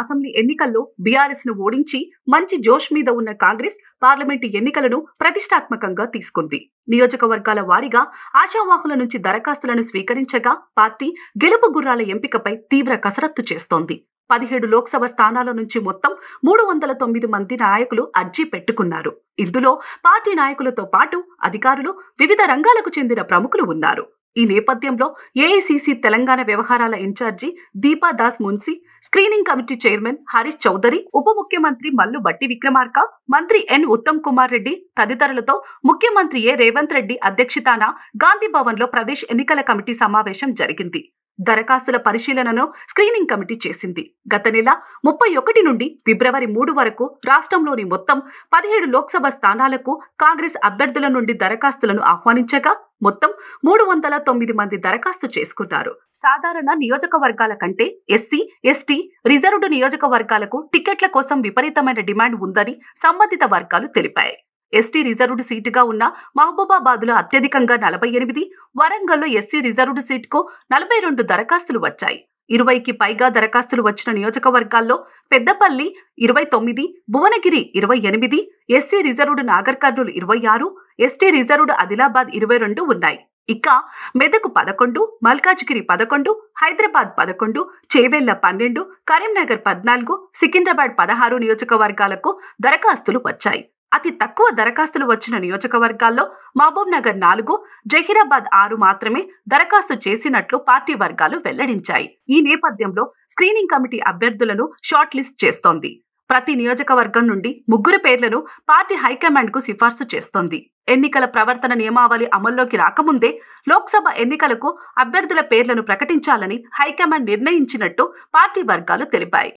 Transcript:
Assembly ఎన్నికల్లో బీఆర్ఎస్ను ఓడించి మంచి జోష్ మీద ఉన్న కాంగ్రెస్ పార్లమెంటు ఎన్నికలను ప్రతిష్టాత్మకంగా తీసుకుంది. నియోజకవర్గాల వారీగా ఆశావాహుల నుంచి దరఖాస్తులను స్వీకరించగా పార్టీ గెలుపు గుర్రాల ఎంపికపై తీవ్ర కసరత్తు చేస్తోంది. పదిహేడు లోక్సభ స్థానాల నుంచి మొత్తం మూడు వందల తొమ్మిది మంది నాయకులు అర్జీ పెట్టుకున్నారు. ఇందులో పార్టీ నాయకులతో పాటు అధికారులు వివిధ రంగాలకు చెందిన ప్రముఖులు ఉన్నారు. ఈ నేపథ్యంలో ఏఐసిసి తెలంగాణ వ్యవహారాల in-charge Deepa Das Munshi screening committee chairman Harish Chaudhary ఉప ముఖ్యమంత్రి మల్లు బట్టి విక్రమార్క మంత్రి ఎన్ ఉత్తమ్ కుమార్ రెడ్డి తదితరులతో ముఖ్యమంత్రి ఏ రేవంత్ రెడ్డి అధ్యక్షతాన గాంధీ భవన్లో ప్రదేశ్ ఎన్నికల కమిటీ సమావేశం జరిగింది. దరఖాస్తుల పరిశీలనను స్క్రీనింగ్ కమిటీ చేసింది. గత నెల ముప్పై ఒకటి నుండి ఫిబ్రవరి మూడు వరకు రాష్ట్రంలోని మొత్తం పదిహేడు లోక్సభ స్థానాలకు కాంగ్రెస్ అభ్యర్థుల నుండి దరఖాస్తులను ఆహ్వానించగా మొత్తం మూడు వందల తొమ్మిది మంది దరఖాస్తు చేసుకున్నారు సాధారణ నియోజకవర్గాల కంటే ఎస్సీ ఎస్టీ రిజర్వ్డ్ నియోజకవర్గాలకు టికెట్ల కోసం విపరీతమైన డిమాండ్ ఉందని సంబంధిత వర్గాలు తెలిపాయి. ఎస్టీ రిజర్వ్డ్ సీటుగా ఉన్న మహబూబాబాద్లో అత్యధికంగా నలభై ఎనిమిది వరంగల్లో ఎస్సీ రిజర్వ్డ్ సీటుకు నలభై రెండు దరఖాస్తులు వచ్చాయి. ఇరవైకి పైగా దరఖాస్తులు వచ్చిన నియోజకవర్గాల్లో పెద్దపల్లి ఇరవై తొమ్మిది భువనగిరి ఇరవై ఎనిమిది ఎస్సీ రిజర్వ్డ్ నాగర్ కర్నూలు ఇరవై ఆరు ఎస్టీ రిజర్వ్డ్ ఆదిలాబాద్ ఇరవై రెండు ఉన్నాయి. ఇక మెదకు పదకొండు మల్కాజ్గిరి పదకొండు హైదరాబాద్ పదకొండు చేవెళ్ళ పన్నెండు కరీంనగర్ పద్నాలుగు సికింద్రాబాద్ పదహారు నియోజకవర్గాలకు దరఖాస్తులు వచ్చాయి. అతి తక్కువ దరఖాస్తులు వచ్చిన నియోజకవర్గాల్లో మహబూబ్ నగర్ నాలుగు జహీరాబాద్ ఆరు మాత్రమే దరఖాస్తు చేసినట్లు పార్టీ వర్గాలు వెల్లడించాయి. ఈ నేపథ్యంలో స్క్రీనింగ్ కమిటీ అభ్యర్థులను షార్ట్ లిస్ట్ చేస్తోంది. ప్రతి నియోజకవర్గం నుండి ముగ్గురు పేర్లను పార్టీ హైకమాండ్కు సిఫార్సు చేస్తోంది. ఎన్నికల ప్రవర్తన నియమావళి అమల్లోకి రాకముందే లోక్సభ ఎన్నికలకు అభ్యర్థుల పేర్లను ప్రకటించాలని హైకమాండ్ నిర్ణయించినట్టు పార్టీ వర్గాలు తెలిపాయి.